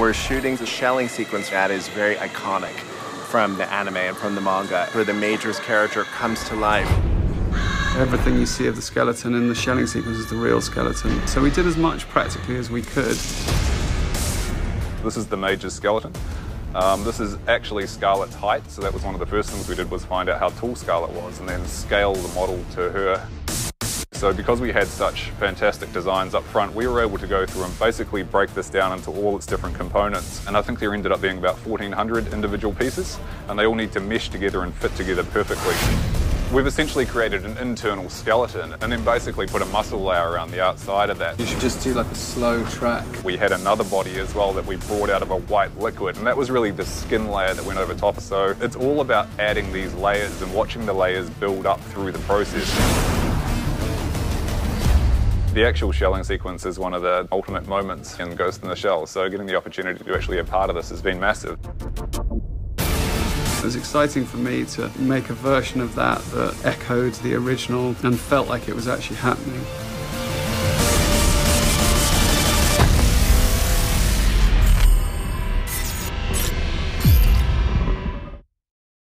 We're shooting the shelling sequence that is very iconic from the anime and from the manga, where the Major's character comes to life. Everything you see of the skeleton in the shelling sequence is the real skeleton. So we did as much practically as we could. This is the Major's skeleton. Um, this is actually Scarlett's height, so that was one of the first things we did was find out how tall Scarlett was and then scale the model to her. So because we had such fantastic designs up front, we were able to go through and basically break this down into all its different components. And I think there ended up being about 1,400 individual pieces, and they all need to mesh together and fit together perfectly. We've essentially created an internal skeleton and then basically put a muscle layer around the outside of that. You should just do like a slow track. We had another body as well that we brought out of a white liquid, and that was really the skin layer that went over top. So it's all about adding these layers and watching the layers build up through the process. The actual shelling sequence is one of the ultimate moments in Ghost in the Shell, so getting the opportunity to actually be a part of this has been massive. It was exciting for me to make a version of that that echoed the original and felt like it was actually happening.